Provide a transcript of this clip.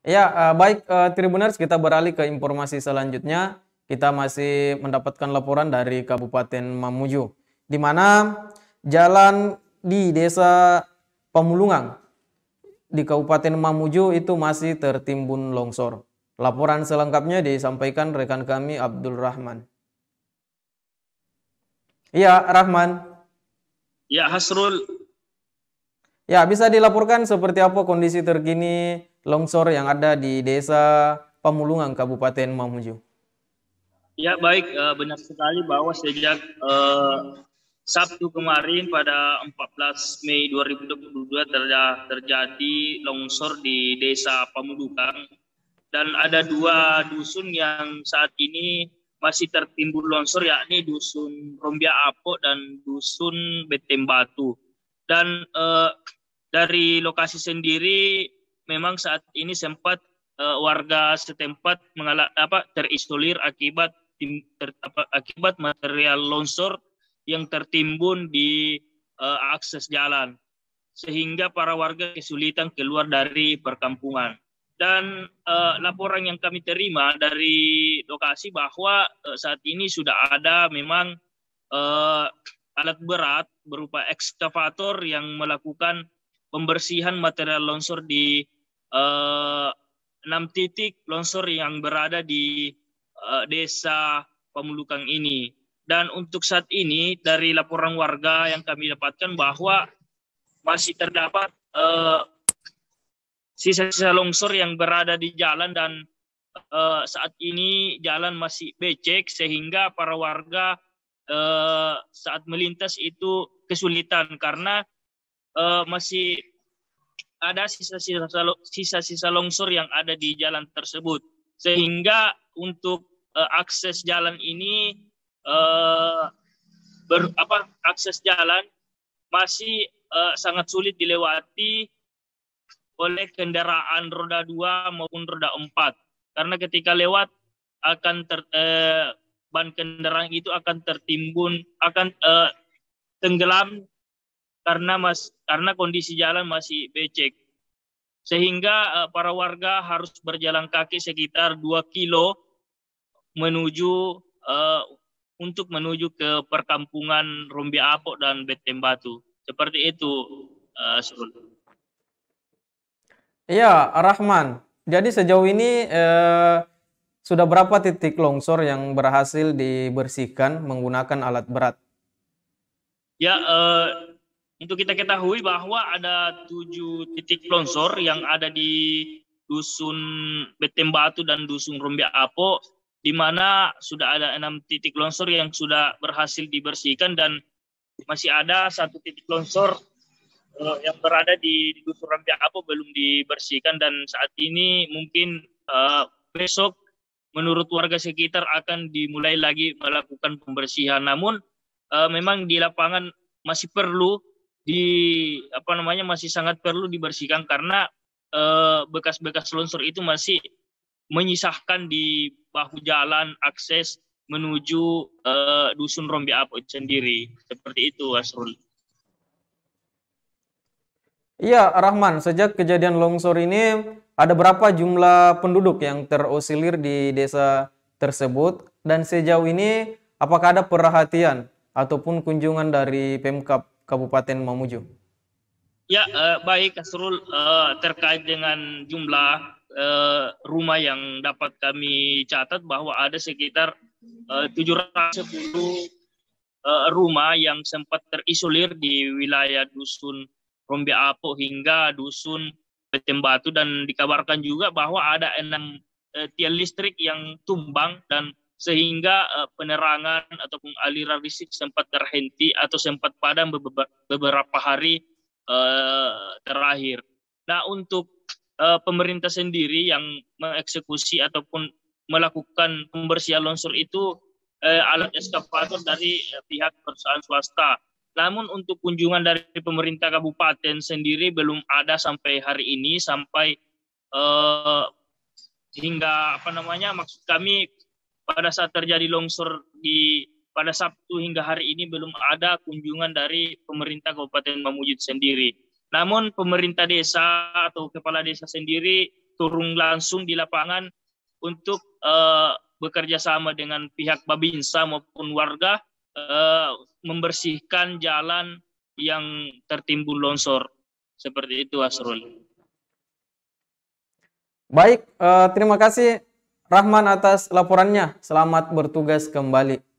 Ya, uh, baik uh, Tribuners, kita beralih ke informasi selanjutnya. Kita masih mendapatkan laporan dari Kabupaten Mamuju, di mana jalan di Desa Pamulungang di Kabupaten Mamuju itu masih tertimbun longsor. Laporan selengkapnya disampaikan rekan kami Abdul Rahman. Iya, Rahman. Ya, Hasrul. Ya, bisa dilaporkan seperti apa kondisi terkini longsor yang ada di Desa Pamulungan, Kabupaten Mamuju? Ya, baik. Uh, benar sekali bahwa sejak uh, Sabtu kemarin pada 14 Mei 2022 terjadi longsor di Desa Pamulungan dan ada dua dusun yang saat ini masih tertimbun longsor yakni dusun Rombia Apo dan dusun Betem Batu. Dan eh, dari lokasi sendiri memang saat ini sempat eh, warga setempat mengalami apa terisolir akibat tim, ter, apa, akibat material longsor yang tertimbun di eh, akses jalan sehingga para warga kesulitan keluar dari perkampungan. Dan uh, laporan yang kami terima dari lokasi bahwa uh, saat ini sudah ada memang uh, alat berat berupa ekskavator yang melakukan pembersihan material longsor di enam titik longsor yang berada di uh, desa Pemulukang ini. Dan untuk saat ini dari laporan warga yang kami dapatkan bahwa masih terdapat uh, sisa-sisa longsor yang berada di jalan dan saat ini jalan masih becek sehingga para warga saat melintas itu kesulitan karena masih ada sisa-sisa longsor yang ada di jalan tersebut sehingga untuk uh, akses jalan ini uh, ber, apa akses jalan masih uh, sangat sulit dilewati oleh kendaraan roda dua maupun roda empat. Karena ketika lewat akan ter, eh, ban kendaraan itu akan tertimbun, akan eh, tenggelam karena mas karena kondisi jalan masih becek. Sehingga eh, para warga harus berjalan kaki sekitar 2 kilo menuju eh, untuk menuju ke perkampungan Rumbi Apok dan Betem Batu. Seperti itu, uh, Iya, Rahman. Jadi sejauh ini eh, sudah berapa titik longsor yang berhasil dibersihkan menggunakan alat berat? Ya, eh, untuk kita ketahui bahwa ada tujuh titik longsor yang ada di dusun Betem Batu dan dusun Rumbi Apo, di mana sudah ada enam titik longsor yang sudah berhasil dibersihkan dan masih ada satu titik longsor uh, yang berada di, Dusun Rampia Apo belum dibersihkan dan saat ini mungkin uh, besok menurut warga sekitar akan dimulai lagi melakukan pembersihan. Namun uh, memang di lapangan masih perlu di apa namanya masih sangat perlu dibersihkan karena bekas-bekas uh, longsor itu masih menyisahkan di bahu jalan akses menuju uh, dusun Rombi Apo sendiri. Seperti itu, Asrul. Iya, Rahman, sejak kejadian longsor ini ada berapa jumlah penduduk yang terosilir di desa tersebut dan sejauh ini apakah ada perhatian ataupun kunjungan dari Pemkap Kabupaten Mamuju? Ya, uh, baik Asrul uh, terkait dengan jumlah uh, rumah yang dapat kami catat bahwa ada sekitar uh, 710 uh, rumah yang sempat terisolir di wilayah dusun Rombi Apo hingga dusun Betem Batu dan dikabarkan juga bahwa ada enam uh, tiang listrik yang tumbang dan sehingga uh, penerangan ataupun aliran listrik sempat terhenti atau sempat padam beberapa hari uh, terakhir. Nah untuk uh, pemerintah sendiri yang mengeksekusi ataupun melakukan pembersihan longsor itu uh, alat eskavator dari uh, pihak perusahaan swasta namun untuk kunjungan dari pemerintah kabupaten sendiri belum ada sampai hari ini sampai uh, hingga apa namanya maksud kami pada saat terjadi longsor di pada Sabtu hingga hari ini belum ada kunjungan dari pemerintah Kabupaten Mamuju sendiri. Namun pemerintah desa atau kepala desa sendiri turun langsung di lapangan untuk uh, bekerja sama dengan pihak Babinsa maupun warga uh, membersihkan jalan yang tertimbun longsor. Seperti itu Asrul. Baik, uh, terima kasih Rahman atas laporannya. Selamat bertugas kembali.